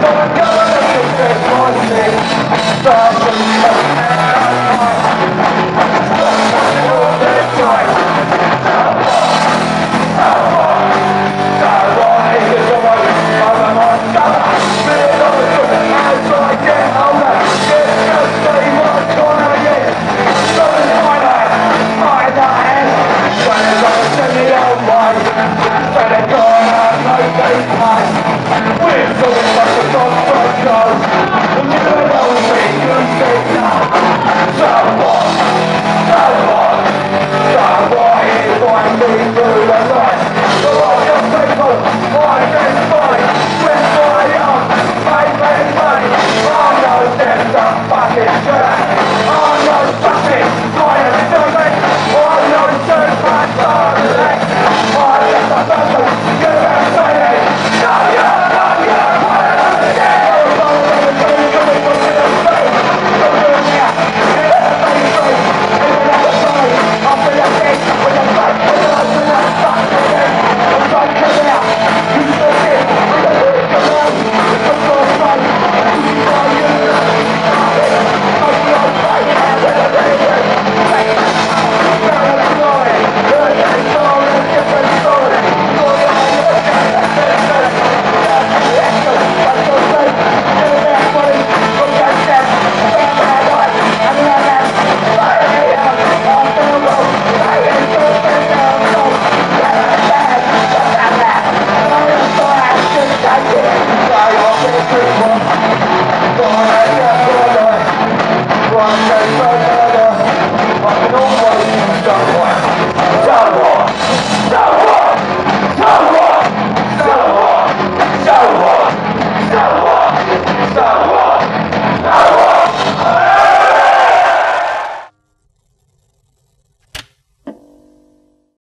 But I'm gonna take that one We're so much of a fuck, fuck, fuck, fuck.